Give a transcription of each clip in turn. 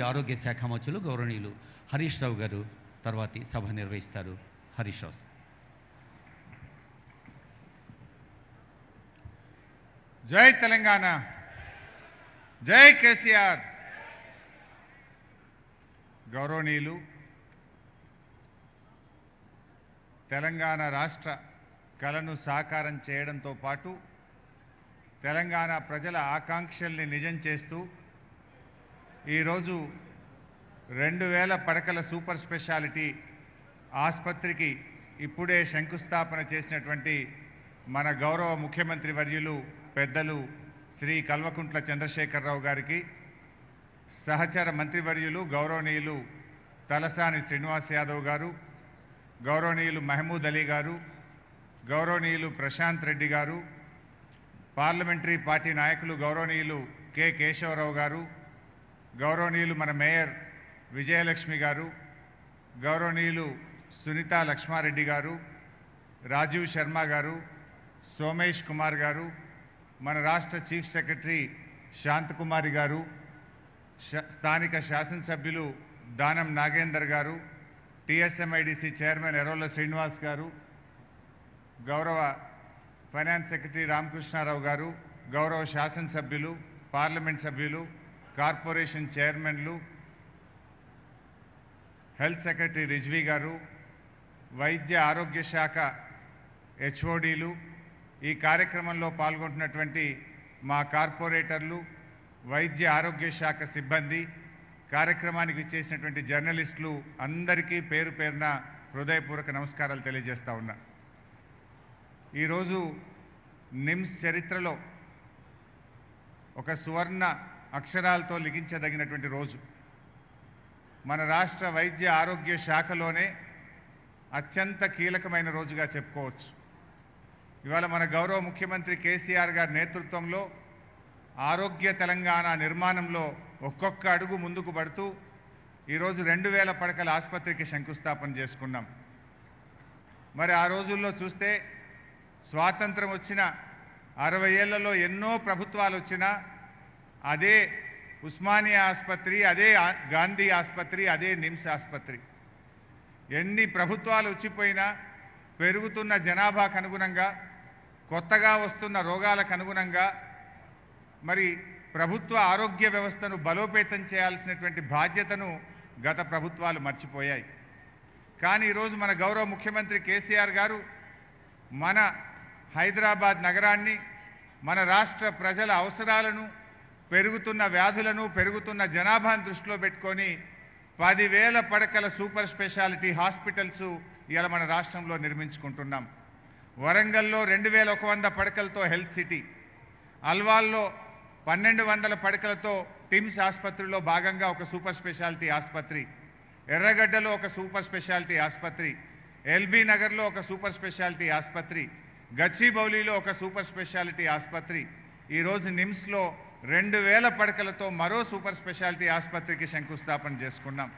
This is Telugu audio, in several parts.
ఆరోగ్య శాఖ మంత్రులు గౌరవనీయులు హరీష్ రావు గారు తర్వాతి సభ నిర్వహిస్తారు. హరీష్ రావు జై తెలంగాణ. జై కేసీఆర్. గౌరవనీయులు తెలంగాణ రాష్ట్ర కళను సాకారం చేయడంతో పాటు తెలంగాణ ప్రజల ఆకాంక్షల్ని నిజం చేస్తూ ఈరోజు రెండు వేల పడకల సూపర్ స్పెషాలిటీ ఆసుపత్రికి ఇప్పుడే శంకుస్థాపన చేసినటువంటి మన గౌరవ ముఖ్యమంత్రి వర్యులు పెద్దలు శ్రీ కల్వకుంట్ల చంద్రశేఖరరావు గారికి సహచర మంత్రివర్యులు గౌరవనీయులు తలసాని శ్రీనివాస్ యాదవ్ గారు గౌరవనీయులు మహమూద్ అలీ గారు గౌరవనీయులు ప్రశాంత్ రెడ్డి గారు పార్లమెంటరీ పార్టీ నాయకులు గౌరవనీయులు కె. కేశవరావు గారు గౌరవనీయులు మన మేయర్ విజయలక్ష్మి గారు గౌరవనీయులు సునీత లక్ష్మారెడ్డి గారు రాజీవ్ శర్మ గారు సోమేష్ కుమార్ గారు మన రాష్ట్ర చీఫ్ సెక్రటరీ శాంతకుమారి గారు స్థానిక శాసనసభ్యులు దానం నాగేందర్ గారు టీఎస్ఎంఐడిసి చైర్మన్ ఎర్రోల శ్రీనివాస్ గారు గౌరవ ఫైనాన్స్ సెక్రటరీ రామకృష్ణారావు గారు గౌరవ శాసనసభ్యులు పార్లమెంట్ సభ్యులు కార్పొరేషన్ చైర్మన్లు హెల్త్ సెక్రటరీ రిజ్వీ గారు వైద్య ఆరోగ్య శాఖ హెచ్ఓడీలు ఈ కార్యక్రమంలో పాల్గొంటున్నటువంటి మా కార్పొరేటర్లు వైద్య ఆరోగ్య శాఖ సిబ్బంది కార్యక్రమానికి చేసినటువంటి జర్నలిస్టులు అందరికీ పేరు పేరున హృదయపూర్వక నమస్కారాలు తెలియజేస్తా ఉన్నా. ఈరోజు నిమ్స్ చరిత్రలో ఒక సువర్ణ అక్షరాలతో లిఖించదగినటువంటి రోజు. మన రాష్ట్ర వైద్య ఆరోగ్య శాఖలోనే అత్యంత కీలకమైన రోజుగా చెప్పుకోవచ్చు. ఇవాళ మన గౌరవ ముఖ్యమంత్రి కేసీఆర్ గారి నేతృత్వంలో ఆరోగ్య తెలంగాణ నిర్మాణంలో ఒక్కొక్క అడుగు ముందుకు పడుతూ ఈరోజు రెండు వేల పడకల ఆసుపత్రికి శంకుస్థాపన చేసుకున్నాం. మరి ఆ రోజుల్లో చూస్తే స్వాతంత్రం వచ్చిన అరవై ఏళ్ళలో ఎన్నో ప్రభుత్వాలు వచ్చినా అదే ఉస్మానియా ఆసుపత్రి అదే గాంధీ ఆసుపత్రి అదే నిమ్స్ ఆసుపత్రి. ఎన్ని ప్రభుత్వాలు వచ్చిపోయినా పెరుగుతున్న జనాభాకు అనుగుణంగా కొత్తగా వస్తున్న రోగాలకు అనుగుణంగా మరి ప్రభుత్వ ఆరోగ్య వ్యవస్థను బలోపేతం చేయాల్సినటువంటి బాధ్యతను గత ప్రభుత్వాలు మర్చిపోయాయి. కానీ ఈరోజు మన గౌరవ ముఖ్యమంత్రి కేసీఆర్ గారు మన హైదరాబాద్ నగరాన్ని మన రాష్ట్ర ప్రజల అవసరాలను పెరుగుతున్న వ్యాధులను పెరుగుతున్న జనాభాను దృష్టిలో పెట్టుకొని పదివేల పడకల సూపర్ స్పెషాలిటీ హాస్పిటల్స్ ఇవాళ మన రాష్ట్రంలో నిర్మించుకుంటున్నాం. వరంగల్లో రెండు వేల ఒక వంద పడకలతో హెల్త్ సిటీ. అల్వాల్లో పన్నెండు వందల పడకలతో టిమ్స్ ఆసుపత్రిలో భాగంగా ఒక సూపర్ స్పెషాలిటీ ఆసుపత్రి. ఎర్రగడ్డలో ఒక సూపర్ స్పెషాలిటీ ఆసుపత్రి. ఎల్బీ నగర్లో ఒక సూపర్ స్పెషాలిటీ ఆసుపత్రి. గచ్చిబౌలిలో ఒక సూపర్ స్పెషాలిటీ ఆసుపత్రి. ఈరోజు నిమ్స్లో రెండు వేల పడకలతో మరో సూపర్ స్పెషాలిటీ ఆసుపత్రికి శంకుస్థాపన చేసుకున్నాం.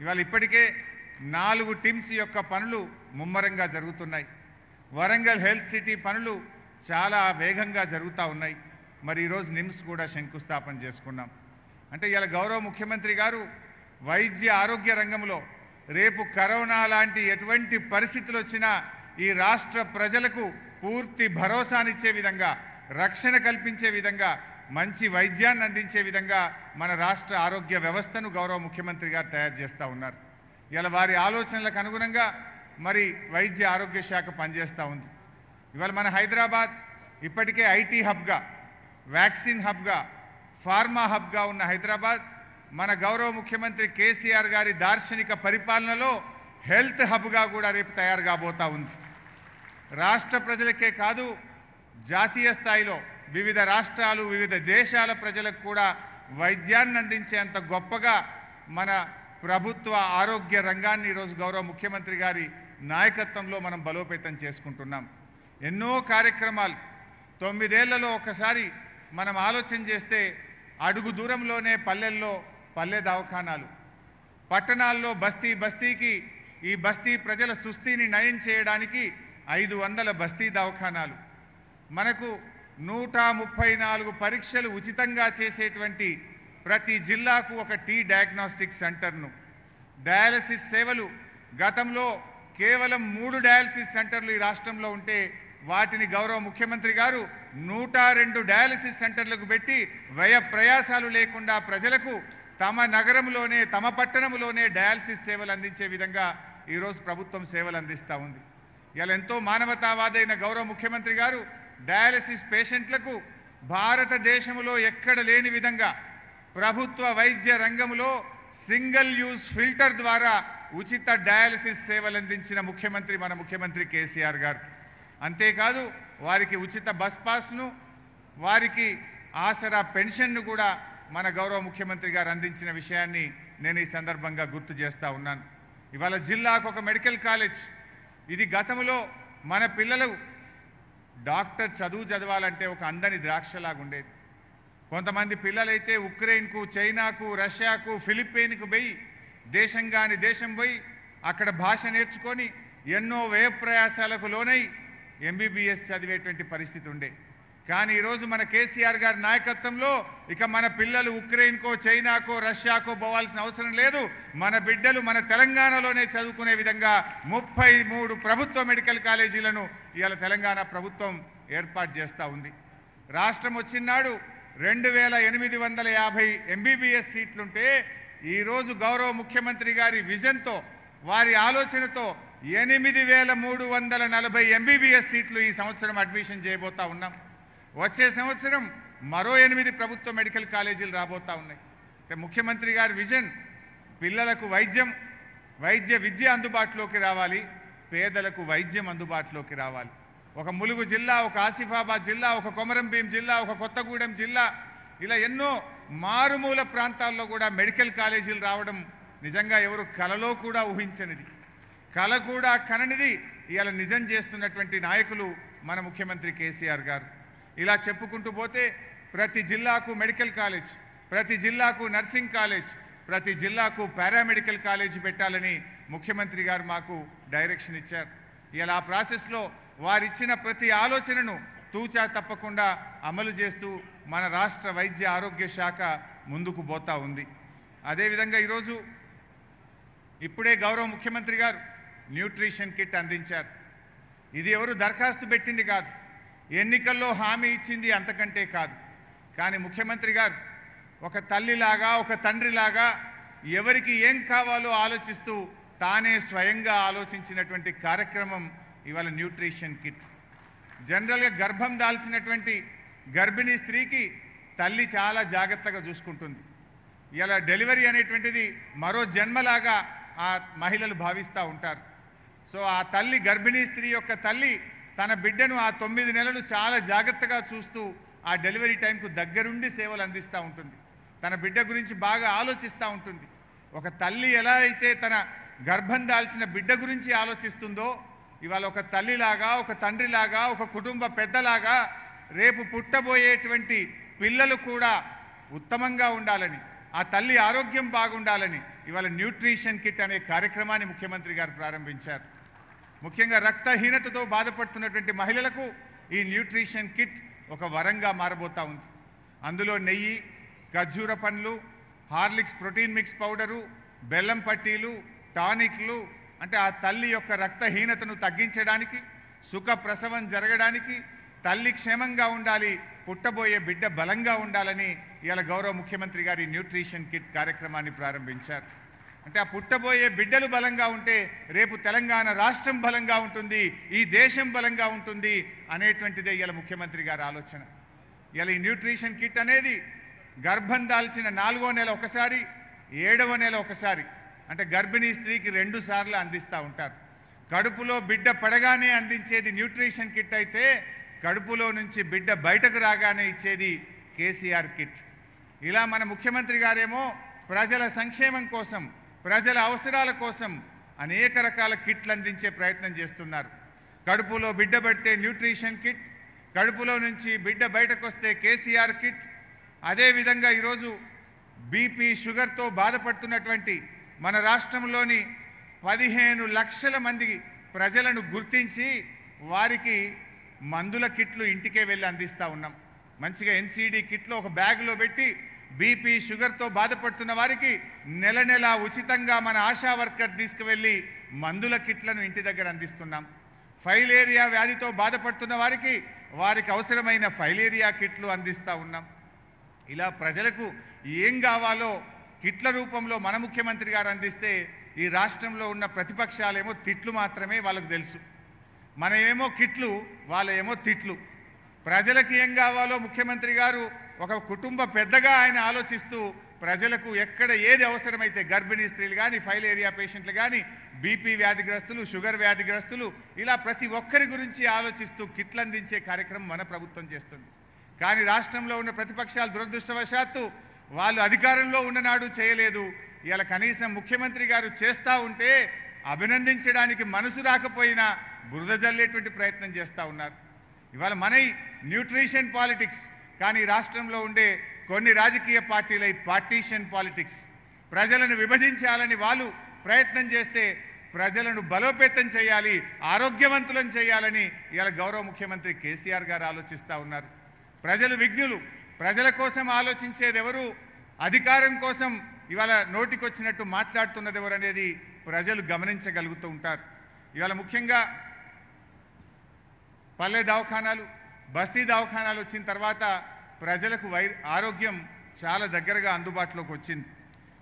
ఇవాళ ఇప్పటికే నాలుగు టిమ్స్ యొక్క పనులు ముమ్మరంగా జరుగుతున్నాయి. వరంగల్ హెల్త్ సిటీ పనులు చాలా వేగంగా జరుగుతూ ఉన్నాయి. మరి ఈరోజు నిమ్స్ కూడా శంకుస్థాపన చేసుకున్నాం. అంటే ఇలా గౌరవ ముఖ్యమంత్రి గారు వైద్య ఆరోగ్య రంగంలో రేపు కరోనా లాంటి ఎటువంటి పరిస్థితులు వచ్చినా ఈ రాష్ట్ర ప్రజలకు పూర్తి భరోసానిచ్చే విధంగా రక్షణ కల్పించే విధంగా మంచి వైద్యాన్ని అందించే విధంగా మన రాష్ట్ర ఆరోగ్య వ్యవస్థను గౌరవ ముఖ్యమంత్రి గారు తయారు చేస్తూ ఉన్నారు. ఇలా వారి ఆలోచనలకు అనుగుణంగా మరి వైద్య ఆరోగ్య శాఖ పనిచేస్తూ ఉంది. ఇవాళ మన హైదరాబాద్ ఇప్పటికే ఐటీ హబ్గా వ్యాక్సిన్ హబ్గా ఫార్మా హబ్గా ఉన్న హైదరాబాద్ మన గౌరవ ముఖ్యమంత్రి కేసీఆర్ గారి దార్శనిక పరిపాలనలో హెల్త్ హబ్గా కూడా రేపు తయారు కాబోతా ఉంది. రాష్ట్ర ప్రజలకే కాదు జాతీయ స్థాయిలో వివిధ రాష్ట్రాలు వివిధ దేశాల ప్రజలకు కూడా వైద్యాన్ని అందించేంత గొప్పగా మన ప్రభుత్వ ఆరోగ్య రంగాన్ని ఈరోజు గౌరవ ముఖ్యమంత్రి గారి నాయకత్వంలో మనం బలోపేతం చేసుకుంటున్నాం. ఎన్నో కార్యక్రమాలు. తొమ్మిదేళ్ళలో ఒకసారి మనం ఆలోచన చేస్తే అడుగు దూరంలోనే పల్లెల్లో పల్లె దవాఖానాలు. పట్టణాల్లో బస్తీ బస్తీకి ఈ బస్తీ ప్రజల సుస్థిని నయం చేయడానికి ఐదు వందల బస్తీ దవాఖానాలు. మనకు నూట ముప్పై నాలుగు పరీక్షలు ఉచితంగా చేసేటువంటి ప్రతి జిల్లాకు ఒక టీ డయాగ్నోస్టిక్ సెంటర్ను. డయాలసిస్ సేవలు గతంలో కేవలం మూడు డయాలసిస్ సెంటర్లు ఈ రాష్ట్రంలో ఉంటే వాటిని గౌరవ ముఖ్యమంత్రి గారు నూట రెండు డయాలసిస్ సెంటర్లకు పెట్టి వ్యయ ప్రయాసాలు లేకుండా ప్రజలకు తమ నగరంలోనే తమ పట్టణంలోనే డయాలసిస్ సేవలు అందించే విధంగా ఈరోజు ప్రభుత్వం సేవలు అందిస్తూ ఉంది. ఇలా ఎంతో మానవతావాదైన గౌరవ ముఖ్యమంత్రి గారు డయాలసిస్ పేషెంట్లకు భారతదేశంలో ఎక్కడ లేని విధంగా ప్రభుత్వ వైద్య రంగంలో సింగిల్ యూజ్ ఫిల్టర్ ద్వారా ఉచిత డయాలసిస్ సేవలు అందించిన ముఖ్యమంత్రి మన ముఖ్యమంత్రి కేసీఆర్ గారు. అంతేకాదు వారికి ఉచిత బస్ పాస్ను వారికి ఆసరా పెన్షన్ను కూడా మన గౌరవ ముఖ్యమంత్రి గారు అందించిన విషయాన్ని నేను ఈ సందర్భంగా గుర్తు చేస్తా ఉన్నాను. ఇవాళ జిల్లాకు ఒక మెడికల్ కాలేజ్. ఇది గతంలో మన పిల్లలు డాక్టర్ చదువు చదవాలంటే ఒక అందని ద్రాక్షలాగా ఉండేది. కొంతమంది పిల్లలైతే ఉక్రెయిన్కు చైనాకు రష్యాకు ఫిలిప్పీన్కు పోయి దేశం కాని దేశం పోయి అక్కడ భాష నేర్చుకొని ఎన్నో వ్యయప్రయాసాలకు లోనై ఎంబీబీఎస్ చదివేటువంటి పరిస్థితి ఉండే. కానీ ఈరోజు మన కేసీఆర్ గారి నాయకత్వంలో ఇక మన పిల్లలు ఉక్రెయిన్కో చైనాకో రష్యాకో పోవాల్సిన అవసరం లేదు. మన బిడ్డలు మన తెలంగాణలోనే చదువుకునే విధంగా ముప్పై మూడు ప్రభుత్వ మెడికల్ కాలేజీలను ఇవాళ తెలంగాణ ప్రభుత్వం ఏర్పాటు చేస్తూ ఉంది. రాష్ట్రం వచ్చినాడు రెండు వేల ఎనిమిది వందల యాభై ఎంబీబీఎస్ సీట్లుంటే ఈరోజు గౌరవ ముఖ్యమంత్రి గారి విజన్తో వారి ఆలోచనతో ఎనిమిది వేల మూడు వందల నలభై ఎంబీబీఎస్ సీట్లు ఈ సంవత్సరం అడ్మిషన్ చేయబోతా ఉన్నాం. వచ్చే సంవత్సరం మరో ఎనిమిది ప్రభుత్వ మెడికల్ కాలేజీలు రాబోతా ఉన్నాయి. అంటే ముఖ్యమంత్రి గారి విజన్ పిల్లలకు వైద్యం వైద్య విద్య అందుబాటులోకి రావాలి పేదలకు వైద్యం అందుబాటులోకి రావాలి. ఒక ములుగు జిల్లా ఒక ఆసిఫాబాద్ జిల్లా ఒక కొమరంభీం జిల్లా ఒక కొత్తగూడెం జిల్లా ఇలా ఎన్నో మారుమూల ప్రాంతాల్లో కూడా మెడికల్ కాలేజీలు రావడం నిజంగా ఎవరు కలలో కూడా ఊహించనిది. కల కూడా కననిది ఇవాళ నిజం చేస్తున్నటువంటి నాయకులు మన ముఖ్యమంత్రి కేసీఆర్ గారు. ఇలా చెప్పుకుంటూ పోతే ప్రతి జిల్లాకు మెడికల్ కాలేజ్ ప్రతి జిల్లాకు నర్సింగ్ కాలేజ్ ప్రతి జిల్లాకు పారామెడికల్ కాలేజ్ పెట్టాలని ముఖ్యమంత్రి గారు మాకు డైరెక్షన్ ఇచ్చారు. ఇలా ప్రాసెస్లో వారిచ్చిన ప్రతి ఆలోచనను తూచా తప్పకుండా అమలు చేస్తూ మన రాష్ట్ర వైద్య ఆరోగ్య శాఖ ముందుకు పోతా ఉంది. అదేవిధంగా ఈరోజు ఇప్పుడే గౌరవ ముఖ్యమంత్రి గారు న్యూట్రిషన్ కిట్ అందించారు. ఇది ఎవరు దరఖాస్తు పెట్టింది కాదు. ఎన్నికల్లో హామీ ఇచ్చింది అంతకంటే కాదు. కానీ ముఖ్యమంత్రి గారు ఒక తల్లిలాగా ఒక తండ్రిలాగా ఎవరికి ఏం కావాలో ఆలోచిస్తూ తానే స్వయంగా ఆలోచించినటువంటి కార్యక్రమం ఇవాళ న్యూట్రిషన్ కిట్. జనరల్గా గర్భం దాల్చినటువంటి గర్భిణీ స్త్రీకి తల్లి చాలా జాగ్రత్తగా చూసుకుంటుంది. ఇలా డెలివరీ అనేటువంటిది మరో జన్మలాగా ఆ మహిళలు భావిస్తూ ఉంటారు. సో ఆ తల్లి గర్భిణీ స్త్రీ యొక్క తల్లి తన బిడ్డను ఆ తొమ్మిది నెలలు చాలా జాగ్రత్తగా చూస్తూ ఆ డెలివరీ టైంకు దగ్గరుండి సేవలు అందిస్తూ ఉంటుంది. తన బిడ్డ గురించి బాగా ఆలోచిస్తూ ఉంటుంది. ఒక తల్లి ఎలా అయితే తన గర్భం దాల్చిన బిడ్డ గురించి ఆలోచిస్తుందో ఇవాళ ఒక తల్లిలాగా ఒక తండ్రిలాగా ఒక కుటుంబ పెద్దలాగా రేపు పుట్టబోయేటువంటి పిల్లలు కూడా ఉత్తమంగా ఉండాలని ఆ తల్లి ఆరోగ్యం బాగుండాలని ఇవాళ న్యూట్రిషన్ కిట్ అనే కార్యక్రమాన్ని ముఖ్యమంత్రి గారు ప్రారంభించారు. ముఖ్యంగా రక్తహీనతతో బాధపడుతున్నటువంటి మహిళలకు ఈ న్యూట్రిషన్ కిట్ ఒక వరంగా మారబోతా ఉంది. అందులో నెయ్యి ఖర్జూర పండ్లు హార్లిక్స్ ప్రోటీన్ మిక్స్ పౌడరు బెల్లం పట్టీలు టానిక్లు అంటే ఆ తల్లి యొక్క రక్తహీనతను తగ్గించడానికి సుఖ ప్రసవం జరగడానికి తల్లి క్షేమంగా ఉండాలి పుట్టబోయే బిడ్డ బలంగా ఉండాలని ఇవాళ గౌరవ ముఖ్యమంత్రి గారి న్యూట్రిషన్ కిట్ కార్యక్రమాన్ని ప్రారంభించారు. అంటే ఆ పుట్టబోయే బిడ్డలు బలంగా ఉంటే రేపు తెలంగాణ రాష్ట్రం బలంగా ఉంటుంది ఈ దేశం బలంగా ఉంటుంది అనేటువంటిదే ఇలా ముఖ్యమంత్రి గారి ఆలోచన. ఇలా ఈ న్యూట్రిషన్ కిట్ అనేది గర్భం దాల్చిన నాలుగో నెల ఒకసారి ఏడవ నెల ఒకసారి అంటే గర్భిణీ స్త్రీకి రెండు సార్లు అందిస్తూ ఉంటారు. కడుపులో బిడ్డ పడగానే అందించేది న్యూట్రిషన్ కిట్ అయితే కడుపులో నుంచి బిడ్డ బయటకు రాగానే ఇచ్చేది కేసీఆర్ కిట్. ఇలా మన ముఖ్యమంత్రి గారేమో ప్రజల సంక్షేమం కోసం ప్రజల అవసరాల కోసం అనేక రకాల కిట్లు అందించే ప్రయత్నం చేస్తున్నారు. కడుపులో బిడ్డ పడితే న్యూట్రిషన్ కిట్ కడుపులో నుంచి బిడ్డ బయటకు వస్తే కేసీఆర్ కిట్ అదేవిధంగా ఈరోజు బీపీ షుగర్తో బాధపడుతున్నటువంటి మన రాష్ట్రంలోని పదిహేను లక్షల మంది ప్రజలను గుర్తించి వారికి మందుల కిట్లు ఇంటికే వెళ్ళి అందిస్తూ ఉన్నాం. మంచిగా ఎన్సీడీ కిట్లో ఒక బ్యాగ్లో పెట్టి బీపీ షుగర్తో బాధపడుతున్న వారికి నెల నెల ఉచితంగా మన ఆశా వర్కర్ తీసుకువెళ్ళి మందుల కిట్లను ఇంటి దగ్గర అందిస్తున్నాం. ఫైలేరియా వ్యాధితో బాధపడుతున్న వారికి వారికి అవసరమైన ఫైలేరియా కిట్లు అందిస్తూ ఉన్నాం. ఇలా ప్రజలకు ఏం కావాలో కిట్ల రూపంలో మన ముఖ్యమంత్రి గారు అందిస్తే ఈ రాష్ట్రంలో ఉన్న ప్రతిపక్షాలేమో తిట్లు మాత్రమే వాళ్ళకు తెలుసు. మన ఏమో కిట్లు వాళ్ళ ఏమో తిట్లు. ప్రజలకు ఏం కావాలో ముఖ్యమంత్రి గారు ఒక కుటుంబ పెద్దగా ఆయన ఆలోచిస్తూ ప్రజలకు ఎక్కడ ఏది అవసరమైతే గర్భిణీ స్త్రీలు కానీ ఫైల్ ఏరియా పేషెంట్లు కానీ బీపీ వ్యాధిగ్రస్తులు షుగర్ వ్యాధిగ్రస్తులు ఇలా ప్రతి ఒక్కరి గురించి ఆలోచిస్తూ కిట్లు అందించే కార్యక్రమం మన ప్రభుత్వం చేస్తుంది. కానీ రాష్ట్రంలో ఉన్న ప్రతిపక్షాలు దురదృష్టవశాత్తు వాళ్ళు అధికారంలో ఉన్ననాడు చేయలేదు. ఇలా కనీసం ముఖ్యమంత్రి గారు చేస్తూ ఉంటే అభినందించడానికి మనసు రాకపోయినా బురద జల్లేటువంటి ప్రయత్నం చేస్తూ ఉన్నారు. ఇవాళ మన న్యూట్రిషన్ పాలిటిక్స్ కానీ రాష్ట్రంలో ఉండే కొన్ని రాజకీయ పార్టీల పార్టీషన్ పాలిటిక్స్ ప్రజలను విభజించాలని వాళ్ళు ప్రయత్నం చేస్తే ప్రజలను బలోపేతం చేయాలి ఆరోగ్యవంతులను చేయాలని ఇవాళ గౌరవ ముఖ్యమంత్రి కేసీఆర్ గారు ఆలోచిస్తూ ఉన్నారు. ప్రజలు విజ్ఞులు ప్రజల కోసం ఆలోచించేది ఎవరు? అధికారం కోసం ఇవాళ నోటికొచ్చినట్టు మాట్లాడుతున్నది ఎవరు అనేది ప్రజలు గమనించగలుగుతూ ఉంటారు. ఇవాళ ముఖ్యంగా పల్లె దవాఖానాలు బస్తీ దవాఖానాలు వచ్చిన తర్వాత ప్రజలకు వై ఆరోగ్యం చాలా దగ్గరగా అందుబాటులోకి వచ్చింది.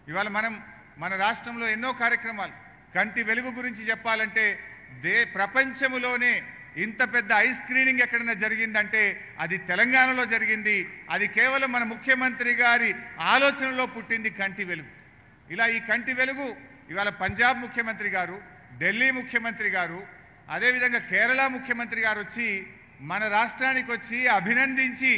ఇవాళ మనం మన రాష్ట్రంలో ఎన్నో కార్యక్రమాలు. కంటి వెలుగు గురించి చెప్పాలంటే దే ప్రపంచములోనే ఇంత పెద్ద ఐ స్క్రీనింగ్ ఎక్కడైనా జరిగిందంటే అది తెలంగాణలో జరిగింది. అది కేవలం మన ముఖ్యమంత్రి గారి ఆలోచనలో పుట్టింది కంటి వెలుగు. ఇలా ఈ కంటి వెలుగు ఇవాళ పంజాబ్ ముఖ్యమంత్రి గారు ఢిల్లీ ముఖ్యమంత్రి గారు అదేవిధంగా కేరళ ముఖ్యమంత్రి గారు వచ్చి మన రాష్ట్రానికి వచ్చి అభినందించి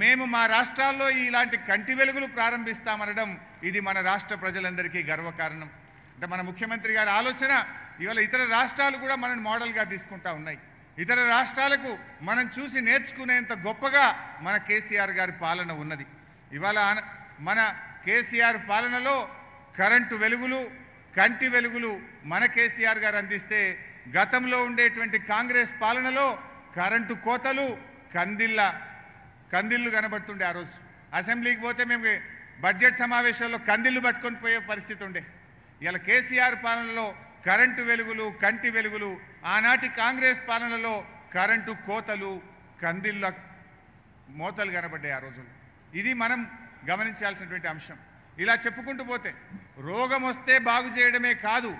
మేము మా రాష్ట్రాల్లో ఇలాంటి కంటి వెలుగులు ప్రారంభిస్తామనడం ఇది మన రాష్ట్ర ప్రజలందరికీ గర్వకారణం. అంటే మన ముఖ్యమంత్రి గారి ఆలోచన ఇవాళ ఇతర రాష్ట్రాలు కూడా మనని మోడల్గా తీసుకుంటా ఉన్నాయి. ఇతర రాష్ట్రాలకు మనం చూసి నేర్చుకునేంత గొప్పగా మన కేసీఆర్ గారి పాలన ఉన్నది. ఇవాళ మన కేసీఆర్ పాలనలో కరెంటు వెలుగులు కంటి వెలుగులు మన కేసీఆర్ గారు అందిస్తే గతంలో ఉండేటువంటి కాంగ్రెస్ పాలనలో కరెంటు కోతలు కందిళ్ళ కందిళ్ళు కనబడుతుండే ఆ రోజు. అసెంబ్లీకి పోతే మేము బడ్జెట్ సమావేశాల్లో కందిళ్ళు పట్టుకొని పోయే పరిస్థితి ఉండే. ఇలా కేసీఆర్ పాలనలో కరెంటు వెలుగులు కంటి వెలుగులు ఆనాటి కాంగ్రెస్ పాలనలో కరెంటు కోతలు కందిళ్ళ మోతలు కనబడ్డాయి ఆ రోజులు ఇది మనం గమనించాల్సినటువంటి అంశం. ఇలా చెప్పుకుంటూ పోతే రోగం వస్తే బాగు చేయడమే కాదు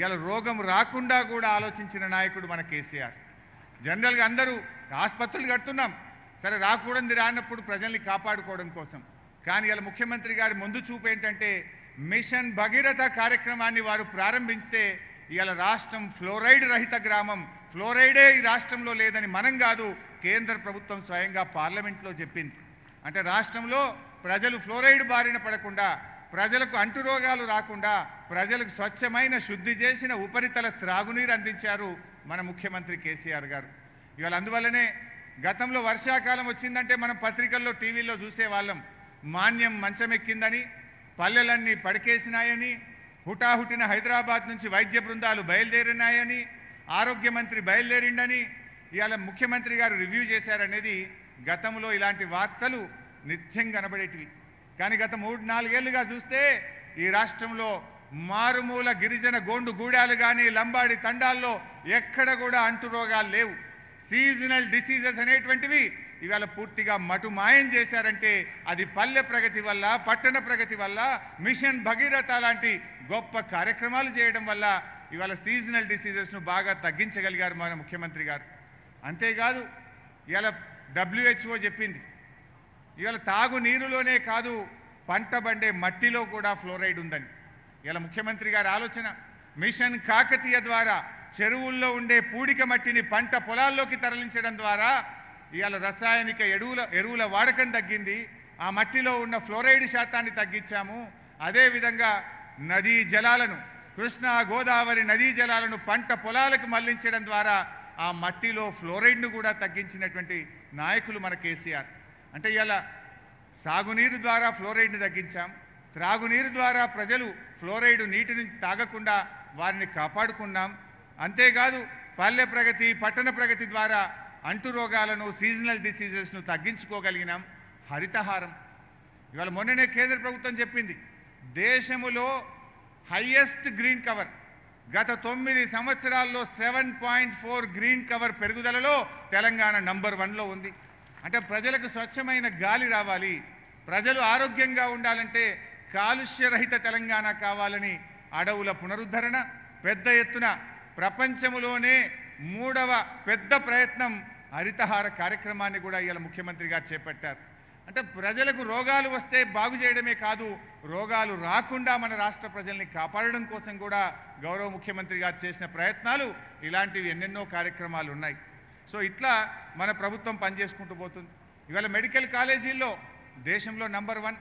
ఇలా రోగం రాకుండా కూడా ఆలోచించిన నాయకుడు మన కేసీఆర్. జనరల్గా అందరూ ఆసుపత్రులు కడుతున్నాం. సరే రాకూడదు రానప్పుడు ప్రజల్ని కాపాడుకోవడం కోసం. కానీ ఇలా ముఖ్యమంత్రి గారి ముందు చూపు ఏంటంటే మిషన్ భగీరథ కార్యక్రమాన్ని వారు ప్రారంభించితే ఇవాళ రాష్ట్రం ఫ్లోరైడ్ రహిత గ్రామం. ఫ్లోరైడే ఈ రాష్ట్రంలో లేదని మనం కాదు కేంద్ర ప్రభుత్వం స్వయంగా పార్లమెంట్లో చెప్పింది. అంటే రాష్ట్రంలో ప్రజలు ఫ్లోరైడ్ బారిన పడకుండా ప్రజలకు అంటురోగాలు రాకుండా ప్రజలకు స్వచ్ఛమైన శుద్ధి చేసిన ఉపరితల త్రాగునీరు అందించారు మన ముఖ్యమంత్రి కేసీఆర్ గారు. ఇవాళ అందువల్లనే గతంలో వర్షాకాలం వచ్చిందంటే మనం పత్రికల్లో టీవీల్లో చూసేవాళ్ళం. మాన్యం మంచమెక్కిందని పల్లెలన్నీ పడికేసినాయని హుటాహుటిన హైదరాబాద్ నుంచి వైద్య బృందాలు బయలుదేరినాయని ఆరోగ్య మంత్రి బయలుదేరిండని ఇవాళ ముఖ్యమంత్రి గారు రివ్యూ చేశారనేది గతంలో ఇలాంటి వార్తలు నిత్యం కనబడేటివి. కానీ గత మూడు నాలుగేళ్ళుగా చూస్తే ఈ రాష్ట్రంలో మారుమూల గిరిజన గోండు గూడాలు కానీ లంబాడి తండాల్లో ఎక్కడ కూడా అంటు రోగాలు లేవు. సీజనల్ డిసీజెస్ అనేటువంటివి ఇవాళ పూర్తిగా మటు మాయం చేశారంటే అది పల్లె ప్రగతి వల్ల పట్టణ ప్రగతి వల్ల మిషన్ భగీరథ లాంటి గొప్ప కార్యక్రమాలు చేయడం వల్ల ఇవాళ సీజనల్ డిసీజెస్ను బాగా తగ్గించగలిగారు మన ముఖ్యమంత్రి గారు. అంతేకాదు ఇవాళ డబ్ల్యూహెచ్ఓ చెప్పింది. ఇవాళ తాగునీరులోనే కాదు పంట బండే మట్టిలో కూడా ఫ్లోరైడ్ ఉందని. ఇలా ముఖ్యమంత్రి గారి ఆలోచన మిషన్ కాకతీయ ద్వారా చెరువుల్లో ఉండే పూడిక మట్టిని పంట పొలాల్లోకి తరలించడం ద్వారా ఇవాళ రసాయనిక ఎరువుల ఎరువుల వాడకం తగ్గింది ఆ మట్టిలో ఉన్న ఫ్లోరైడ్ శాతాన్ని తగ్గించాము. అదేవిధంగా నదీ జలాలను కృష్ణా గోదావరి నదీ జలాలను పంట పొలాలకు మళ్ళించడం ద్వారా ఆ మట్టిలో ఫ్లోరైడ్ను కూడా తగ్గించినటువంటి నాయకులు మన కేసీఆర్. అంటే ఇలా సాగునీరు ద్వారా ఫ్లోరైడ్ని తగ్గించాం. త్రాగునీరు ద్వారా ప్రజలు ఫ్లోరైడ్ నీటిని తాగకుండా వారిని కాపాడుకున్నాం. అంతేకాదు పల్లె ప్రగతి పట్టణ ప్రగతి ద్వారా అంటు రోగాలను సీజనల్ డిసీజెస్ను తగ్గించుకోగలిగినాం. హరితహారం. ఇవాళ మొన్ననే కేంద్ర ప్రభుత్వం చెప్పింది దేశములో హయ్యెస్ట్ గ్రీన్ కవర్ గత తొమ్మిది సంవత్సరాల్లో seven point four green cover పెరుగుదలలో తెలంగాణ నంబర్ వన్లో ఉంది. అంటే ప్రజలకు స్వచ్ఛమైన గాలి రావాలి. ప్రజలు ఆరోగ్యంగా ఉండాలంటే కాలుష్యరహిత తెలంగాణ కావాలని అడవుల పునరుద్ధరణ పెద్ద ఎత్తున ప్రపంచంలోనే మూడవ పెద్ద ప్రయత్నం హరితహార కార్యక్రమాన్ని కూడా ఇలా ముఖ్యమంత్రి గారు చేపట్టారు. అంటే ప్రజలకు రోగాలు వస్తే బాగు చేయడమే కాదు రోగాలు రాకుండా మన రాష్ట్ర ప్రజల్ని కాపాడడం కోసం కూడా గౌరవ ముఖ్యమంత్రి గారు చేసిన ప్రయత్నాలు ఇలాంటివి ఎన్నెన్నో కార్యక్రమాలు ఉన్నాయి. సో ఇట్లా మన ప్రభుత్వం పనిచేసుకుంటూ పోతుంది. ఇవాళ మెడికల్ కాలేజీల్లో దేశంలో నంబర్ వన్.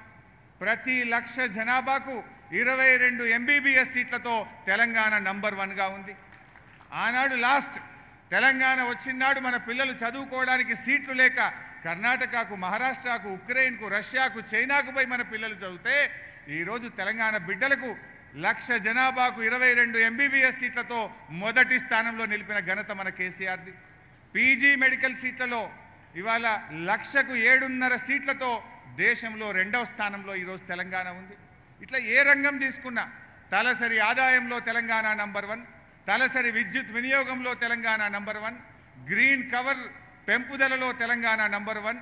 ప్రతి లక్ష జనాభాకు ఇరవై రెండు ఎంబీబీఎస్ సీట్లతో తెలంగాణ నంబర్ వన్గా ఉంది. ఆనాడు లాస్ట్. తెలంగాణ వచ్చినాడు మన పిల్లలు చదువుకోవడానికి సీట్లు లేక కర్ణాటకకు మహారాష్ట్రకు ఉక్రెయిన్కు రష్యాకు చైనాకు పోయి మన పిల్లలు చదివితే ఈరోజు తెలంగాణ బిడ్డలకు లక్ష జనాభాకు ఇరవై రెండు ఎంబీబీఎస్ సీట్లతో మొదటి స్థానంలో నిలిపిన ఘనత మన కేసీఆర్ది. పీజీ మెడికల్ సీట్లలో ఇవాళ లక్షకు ఏడున్నర సీట్లతో దేశంలో రెండవ స్థానంలో ఈరోజు తెలంగాణ ఉంది. ఇట్లా ఏ రంగం తీసుకున్నా తలసరి ఆదాయంలో తెలంగాణ నంబర్ వన్ తలసరి విద్యుత్ వినియోగంలో Telangana number one green cover పెంపుదలలో Telangana number one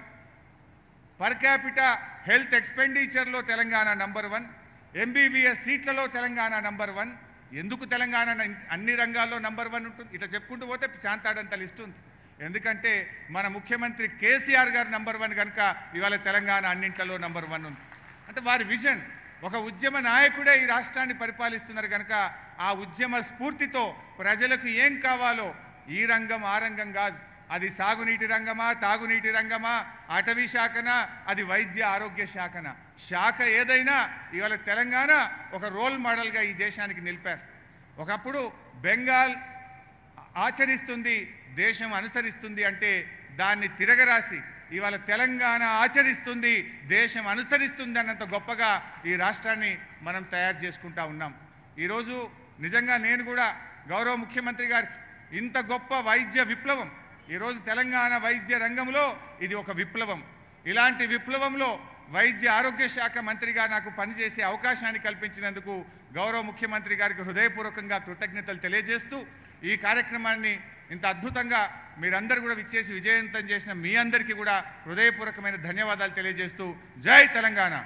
per capita health ఎక్స్పెండిచర్లో Telangana number one MBBS సీట్లలో తెలంగాణ నంబర్ వన్. ఎందుకు తెలంగాణ అన్ని రంగాల్లో నంబర్ వన్ ఉంటుంది? ఇట్లా చెప్పుకుంటూ పోతే చాంతాడంత లిస్ట్ ఉంది. ఎందుకంటే మన ముఖ్యమంత్రి కేసీఆర్ గారు నంబర్ వన్ కనుక ఇవాళ తెలంగాణ అన్నింటిలో నంబర్ వన్ ఉంది. అంటే వారి విజన్ ఒక ఉద్యమ నాయకుడే ఈ రాష్ట్రాన్ని పరిపాలిస్తున్నారు కనుక ఆ ఉద్యమ స్ఫూర్తితో ప్రజలకు ఏం కావాలో ఈ రంగం ఆ రంగం కాదు. అది సాగునీటి రంగమా తాగునీటి రంగమా అటవీ శాఖనా అది వైద్య ఆరోగ్య శాఖనా? శాఖ ఏదైనా ఇవాళ తెలంగాణ ఒక రోల్ మోడల్గా ఈ దేశానికి నిలిపారు. ఒకప్పుడు బెంగాల్ ఆచరిస్తుంది దేశం అనుసరిస్తుంది అంటే దాన్ని తిరగరాసి ఇవాళ తెలంగాణ ఆచరిస్తుంది దేశం అనుసరిస్తుంది అన్నంత గొప్పగా ఈ రాష్ట్రాన్ని మనం తయారు చేసుకుంటా ఉన్నాం. ఈరోజు నిజంగా నేను కూడా గౌరవ ముఖ్యమంత్రి గారికి ఇంత గొప్ప వైద్య విప్లవం ఈరోజు తెలంగాణ వైద్య రంగంలో ఇది ఒక విప్లవం. ఇలాంటి విప్లవంలో వైద్య ఆరోగ్య శాఖ మంత్రిగా నాకు పనిచేసే అవకాశాన్ని కల్పించినందుకు గౌరవ ముఖ్యమంత్రి గారికి హృదయపూర్వకంగా కృతజ్ఞతలు తెలియజేస్తూ ఈ కార్యక్రమాన్ని ఇంత అద్భుతంగా మీరందరూ కూడా విచ్చేసి విజయవంతం చేసిన మీ అందరికీ కూడా హృదయపూర్వకమైన ధన్యవాదాలు తెలియజేస్తూ జై తెలంగాణ.